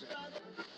Stop.